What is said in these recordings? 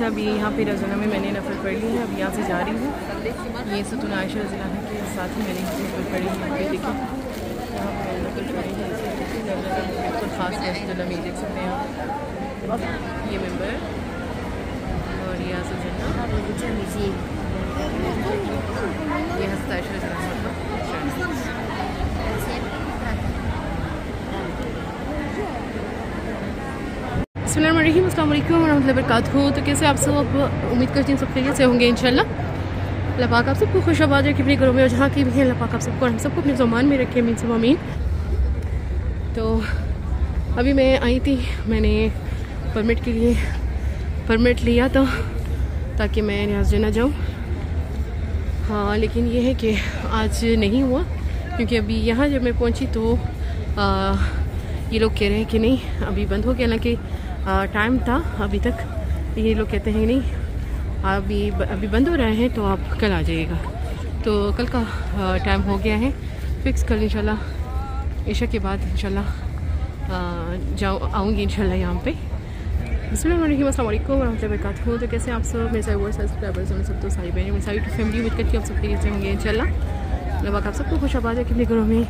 अच्छा अभी यहाँ पे रजना में मैंने नफल पढ़ ली है अब यहाँ से जा रही हूँ। ये सतुन आयशा रजना के साथ ही मैंने नफल पढ़ी यहाँ पे यहाँ है। बिल्कुल ख़ास मस्जिद में देख सकते हैं ये मेंबर और ये आसर जन्ना ये हस्त अस्सलाम वालेकुम वरहमतुल्लाहि वबरकातुहू। तो कैसे आप सब? उम्मीद करती हूँ सब खैरियत से होंगे इंशाल्लाह। अल्लाह पाक आप सबको खुश आबाद रखे अपने घरों में और जहाँ की भी है अल्लाह पाक आप सबको हम सबको अपने जमान में रखे अमीन सब अमीन। तो अभी मैं आई थी मैंने परमिट के लिए परमिट लिया था ताकि मैं रियाज ना जाऊँ। हाँ लेकिन ये है कि आज नहीं हुआ क्योंकि अभी यहाँ जब मैं पहुँची तो आ, ये लोग कह रहे हैं कि नहीं अभी बंद हो गया हालाँकि टाइम था, अभी तक। ये लोग कहते हैं नहीं, अभी अभी बंद हो रहे हैं तो आप कल आ जाइएगा। तो कल का टाइम हो गया है। फिक्स कल इंशाल्लाह, ईशा के बाद इंशाल्लाह जाऊँ आऊँगी इंशाल्लाह यहाँ पे। अस्सलाम वालेकुम वरहमतुल्लाहि वबरकातुहू। तो कैसे आप सब? मेरे सारे सब्सक्राइबर्स सब तो सारी बहन मेरी सारी फैमिली उम्मीद करती आप सब कैसे होंगे इंशाल्लाह। लबाक आप सबको खुश आबाद है कितने घरों में।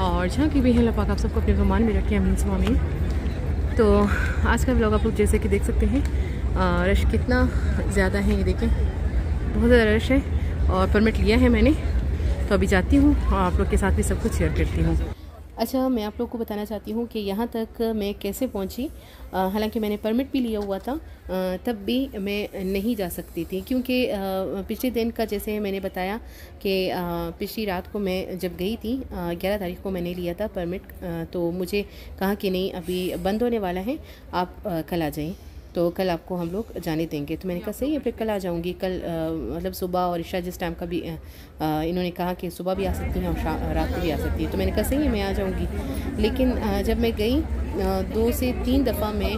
और जहाँ की भी है लबाक आप सबको अपने गुमान में रखें अमीन स्वामीन तो आज का ब्लॉग आप लोग जैसे कि देख सकते हैं रश कितना ज़्यादा है ये देखें। बहुत ज़्यादा रश है और परमिट लिया है मैंने तो अभी जाती हूँ और आप लोग के साथ भी सब कुछ शेयर करती हूँ। अच्छा मैं आप लोग को बताना चाहती हूँ कि यहाँ तक मैं कैसे पहुँची। हालाँकि मैंने परमिट भी लिया हुआ था तब भी मैं नहीं जा सकती थी, क्योंकि पिछले दिन का जैसे मैंने बताया कि पिछली रात को मैं जब गई थी ग्यारह तारीख को मैंने लिया था परमिट तो मुझे कहा कि नहीं, अभी बंद होने वाला है, आप कल आ जाएँ। तो कल आपको हम लोग जाने देंगे। तो मैंने कहा सही है फिर कल आ जाऊँगी। कल मतलब सुबह और ईशा जिस टाइम का भी इन्होंने कहा कि सुबह भी आ सकती हैं और रात को भी आ सकती है। तो मैंने कहा सही है मैं आ जाऊँगी। लेकिन आ, जब मैं गई दो से तीन दफ़ा मैं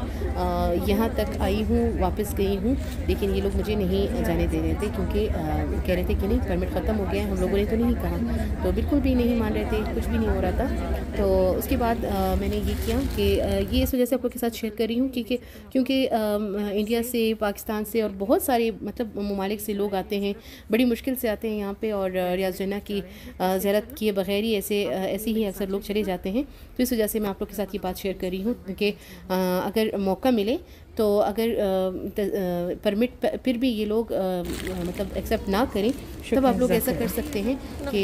यहाँ तक आई हूँ, वापस गई हूँ, लेकिन ये लोग मुझे नहीं जाने दे रहे थे क्योंकि कह रहे थे कि नहीं परमिट ख़त्म हो गया है, हम लोगों ने तो नहीं कहा। तो बिल्कुल भी नहीं मान रहे थे, कुछ भी नहीं हो रहा था। तो उसके बाद मैंने ये किया कि ये इस वजह से आप लोग के साथ शेयर कर रही हूँ क्योंकि क्योंकि इंडिया से पाकिस्तान से और बहुत सारे मतलब ममालिक से लोग आते हैं, बड़ी मुश्किल से आते हैं यहाँ पर और रियाज जन्ना की ज़्यारत किए बगैर ही ऐसे ऐसे ही अक्सर लोग चले जाते हैं। तो इस वजह से मैं आप लोग के साथ ये बात शेयर कर रही हूँ कि अगर मौका मिले तो अगर परमिट फिर भी ये लोग मतलब एक्सेप्ट ना करें तब आप लोग ऐसा कर सकते हैं कि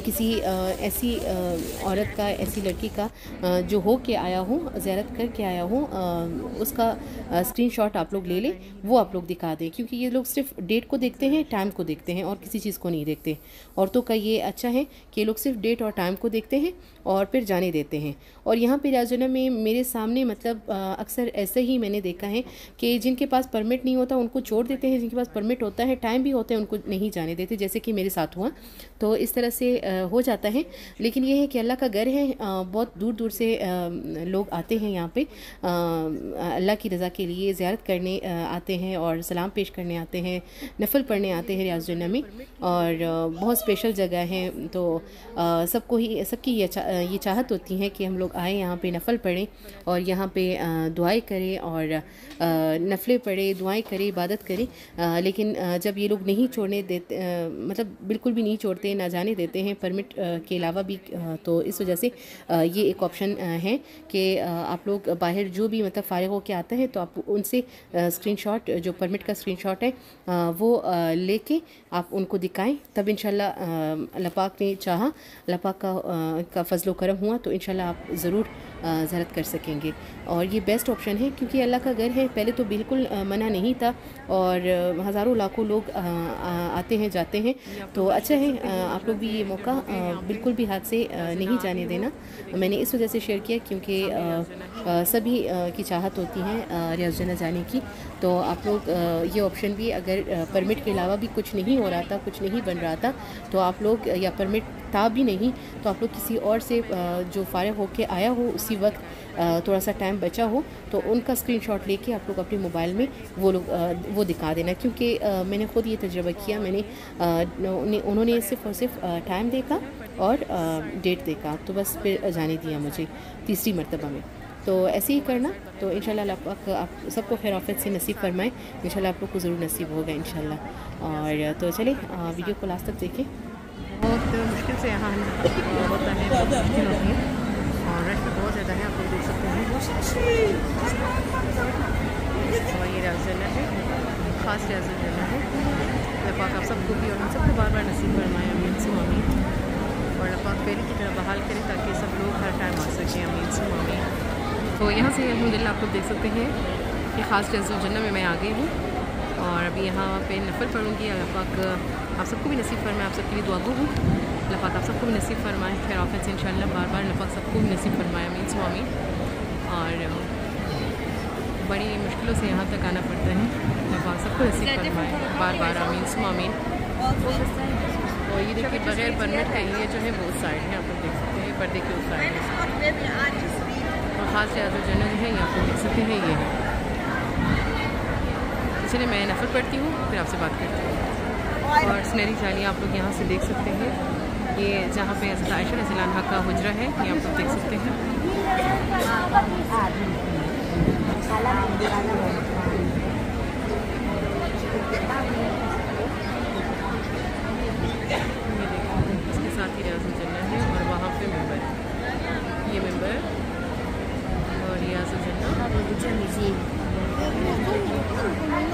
किसी ऐसी औरत का ऐसी लड़की का जो हो के आया हो ज़्यारत करके आया हो उसका स्क्रीनशॉट आप लोग ले लें वो आप लोग दिखा दें क्योंकि ये लोग सिर्फ़ डेट को देखते हैं टाइम को देखते हैं और किसी चीज़ को नहीं देखते। औरतों का ये अच्छा है कि ये लोग सिर्फ़ डेट और टाइम को देखते हैं और फिर जाने देते हैं। और यहाँ पे राजना में मेरे सामने मतलब अक्सर ऐसे ही मैंने देखा है कि जिनके पास परमिट नहीं होता, उनको छोड़ देते हैं, जिनके पास परमिट होता है टाइम भी होता है, उनको नहीं जाने देते, जैसे कि मेरे साथ हुआ। तो इस तरह से हो जाता है। लेकिन ये है कि अल्लाह का घर है बहुत दूर दूर से लोग आते हैं यहाँ पे। अल्लाह की रज़ा के लिए ज़्यारत करने आते हैं और सलाम पेश करने आते हैं, नफल पढ़ने आते हैं रियाजुल्ला में और बहुत स्पेशल जगह है। तो सबको ही, सबकी ये चाहत होती है कि हम लोग आए यहाँ पे नफल पढ़ें और यहाँ पे दुआएँ करें और नफले पढ़े, दुआएँ करें, इबादत करें। लेकिन जब ये लोग नहीं छोड़ने देते मतलब बिल्कुल भी नहीं छोड़ते, ना जाने देते हैं परमिट के अलावा भी तो इस वजह से ये एक ऑप्शन है कि आप लोग बाहर जो भी मतलब फारिग होकर आते हैं तो आप उनसे स्क्रीनशॉट, जो परमिट का स्क्रीनशॉट है वो लेके आप उनको दिखाएँ। तब इंशाल्लाह लपाक ने चाहा लपाक का का फजलो करम हुआ तो इंशाल्लाह आप ज़रूर ज़रत कर सकेंगे। और ये बेस्ट ऑप्शन है क्योंकि अल्लाह का घर है, पहले तो बिल्कुल मना नहीं था और हज़ारों लाखों लोग आते हैं, जाते हैं। तो अच्छा है आप लोग भी ये मौका बिल्कुल भी हाथ से नहीं जाने देना। मैंने इस वजह से शेयर किया क्योंकि सभी की चाहत होती है रियाजना जाने की। तो आप लोग ये ऑप्शन भी अगर परमिट के अलावा भी कुछ नहीं हो रहा था, कुछ नहीं बन रहा था तो आप लोग, या परमिट था भी नहीं तो आप लोग किसी और से जो फारग होके आया हो, उसी वक्त थोड़ा सा टाइम बचा हो तो उनका स्क्रीनशॉट लेके आप लोग अपने मोबाइल में वो लोग वो दिखा देना। क्योंकि मैंने ख़ुद ये तजर्बा किया, मैंने उन्होंने सिर्फ़ और सिर्फ़ टाइम देखा और डेट देखा। तो बस फिर जाने दिया मुझे तीसरी मरतबा में। तो ऐसे ही करना तो इन पाक आप सबको खैर आफियत से नसीब फरमाएँ। इन आप लोग को ज़रूर नसीब होगा इन और तो चलिए वीडियो को लास्ट तक देखें। बहुत मुश्किल से यहाँ होता है, बहुत मुश्किल होती है। और रश भी बहुत ज़्यादा है, आप लोग देख सकते हैं। तो ये रियाजल्ला है, ख़ास रियाज रियाजल्ला है पाक आप सबको भी और हम सबको बार बार नसीब फरमाएँ अमीन से अमीन और पाक पहले की तरह बहाल करें ताकि सब लोग हर टाइम आ सकें अमीन से अमीन तो यहाँ से अलहमदिल्ला आप लोग देख सकते हैं कि ख़ास जन्ना में मैं आ गई हूँ। और अभी यहाँ पे नफल पढ़ूँगी अल्लाह पाक आप सबको भी नसीब फरमाए आप सबके लिए दुआ हूँ अल्लाह पाक आप सबको भी नसीब फरमाए खैर ऑफ़िस इन शाला बार बार अल्लाह पाक सबको भी नसीब फरमाए अमीन स्वामी। और बड़ी मुश्किलों से यहाँ तक आना पड़ता है। अल्लाह पाक सबको नसीब फरमाए बार बार अमीन स्वामीन और ये देखिए बगैर परमिट का ये जो है वो साइड है आप लोग देख सकते हैं पर्दे के उस साइड है। और ख़ास जो जन्नत है ये आप देख सकते हैं ये है। चलिए मैं नफर पढ़ती हूँ, फिर आपसे बात करती हूँ। और सुनहरी जाली आप लोग यहाँ से देख सकते हैं। ये जहाँ पे हज़रत आयशा रजीलाना का हुजरा है, ये आप लोग देख सकते हैं इसके साथ ही रियाज जन्ना है और वहाँ पे मेंबर ये मेंबर और रियाज जन्ना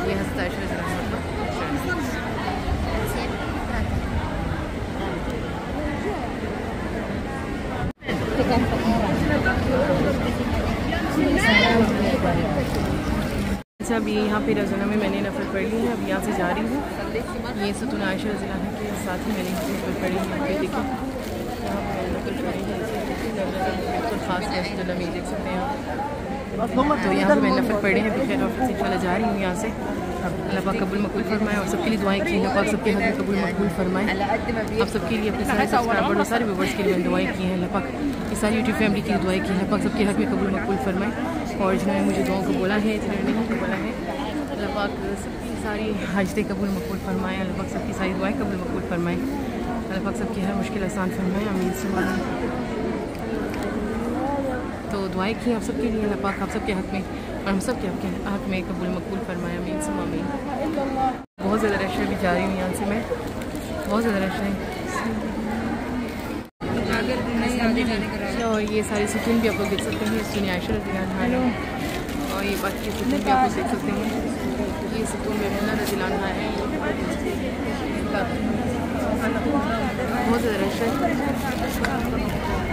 ये हस्ताक्षर अच्छा अभी यहाँ पे रजना में मैंने नफरत पढ़ ली है। अब यहाँ से जा रही हूँ। ये सतुन आयशा रजीला के साथ ही मैंने नफरत पढ़ी है। यहाँ पे देखिए है। बिल्कुल ख़ास है रजना में देख सकते हैं। तो यहाँ पे मैंने नफल पढ़े हैं। खैर ऑफ़िस इंशाल्लाह जा रही हूँ यहाँ से। अल्लाह पाक कबूल मकबूल फरमाए और सबके लिए दुआएँ की अल्लाह पाक सबके हक कबूल मकबूल फरमाए। आप सबके लिए अपने सारे सब्सक्राइबर और सारे व्यूवर्स के लिए दुआएँ की हैं। अल्लाह पाक ये सारी यूट्यूब फैमिली की दुआएँ की अल्लाह पाक सबके हक में कबूल मकबूल फरमाए। और जिन्होंने मुझे दुआओं को बोला है जिन्होंने नहीं बोला है अल्लाह पाक सबकी सारी हाजते कबूल मकबूल फरमाए। अल्लाह पाक सबकी सारी दुआएँ कबूल मकबूल फरमाए। अल्लाह पाक सबकी हर मुश्किल आसान फरमाए। अमीन से तो दुआएँ की आप सबके लिए, अल्लाह पाक आप सबके हक में और हम सब के आपके हक में कबूल मकबूल फरमाया मीन सुमा मीन बहुत ज़्यादा रश है भी जा रही हूँ यहाँ से मैं। बहुत ज़्यादा रश है। और ये सारी सुकून भी आप लोग देख सकते हैं। रजीलान और ये बाकी सुकून भी आप लोग देख सकते हैं। ये सुकून में रहना रजीलान है। बहुत ज़्यादा रश है।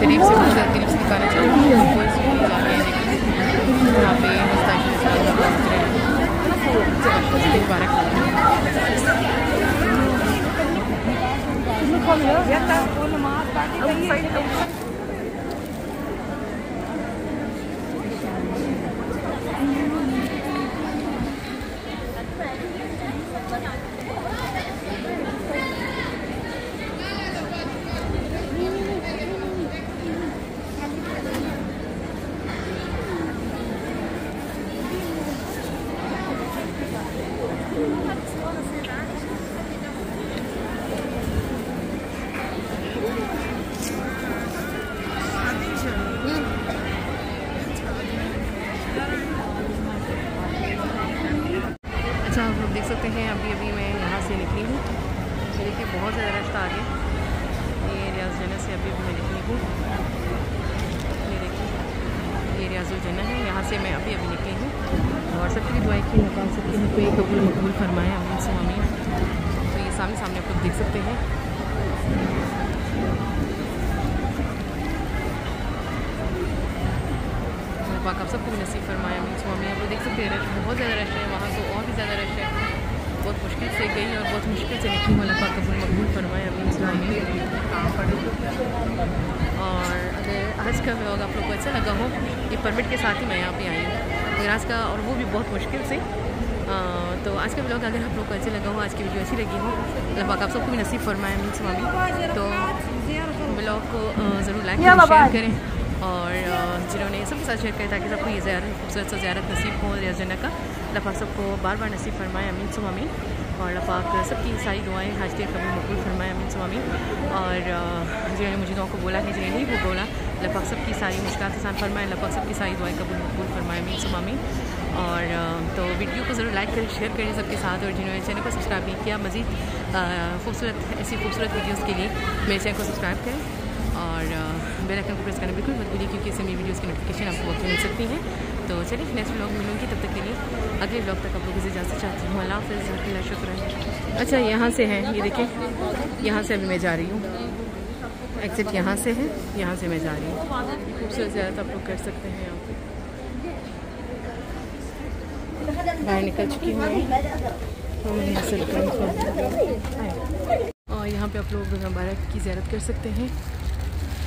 करीब से कुछ करीब से दिखाना चाहूँगी यहाँ पे मुस्ताक देख से मैं अभी अभी निकली हूँ। और सबकी भी दुआई की नकाल सकती हूँ, कोई कबूल मकबूल फरमाए। अमीन से अमीन तो ये सामने सामने आप लोग देख सकते हैं। पाक आप सबको नसीब फरमाया मीन स्वामी आप लोग देख सकते हैं बहुत ज़्यादा रश है, वहाँ तो और भी ज़्यादा रश है। बहुत मुश्किल से गई और बहुत मुश्किल से निकली हूँ। अल्लाह कबूल मकबूल फरमाया अमीन सुनाई और अगर आज का व्लॉग आप लोग को अच्छा लगा हो ये परमिट के साथ ही मैं यहाँ पे आई हूँ। अगर आज का और वो भी बहुत मुश्किल से। आ, तो आज का ब्लॉग अगर आप लोग को अच्छा लगा हो आज की वीडियो अच्छी लगी हो अल्लाह आप सबको भी नसीब फरमाए अमीन सुनाई तो ब्लॉग को ज़रूर लाइक करें शेयर करें। और जिन्होंने सबके साथ शेयर किया ताकि सबको ये ज़्यादा खूबसूरत से ज़्यारत नसीब हो, रियाज का। लफाक सबको बार बार नसीब फरमाए अमीन सुम अमीन और लफाक सबकी सारी दुआएँ हाजिर कभी मकबूल फरमाए अमीन सुम अमीन और जिन्होंने मुझे दुआ को बोला है जिन्हें नहीं, वो बोला लफाक सबकी सारी मुश्किल आसान फरमाए लफाक सबकी सारी दुआएँ कबूल मकबूल फरमाए अमीन सुम अमीन और तो वीडियो को ज़रूर लाइक करें, शेयर करें सबके साथ। और जिन्होंने चैनल को सब्सक्राइब नहीं किया, मज़ीद खूबसूरत, ऐसी खूबसूरत वीडियोज़ के लिए मेरे चैनल को सब्सक्राइब करें। और बेल आइकन को प्रेस करना बिल्कुल मत भूलिए क्योंकि इससे मेरी वीडियोज़ की नोटिफिकेशन आपको वक्त मिल सकती है। तो चलिए, नेक्स्ट ब्लॉग मिलूँगी, तब तक के लिए अगले ब्लॉग तक आप लोगों से इजाज़त चाहती हूँ। अल्लाह हाफ़ शुक्र है। अच्छा यहाँ से है, ये देखें यहाँ से अभी मैं जा रही हूँ। एग्ज़िट यहाँ से है, यहाँ से मैं जा रही हूँ। खूबसूरत ज़्यादा आप लोग कर सकते हैं यहाँ पे। बाहर निकल चुकी हूँ। और यहाँ पे आप लोग मुबारक की ज्यारत कर सकते हैं।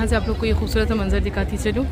यहाँ से आप लोग को ये खूबसूरत मंज़र दिखाती चलूँ।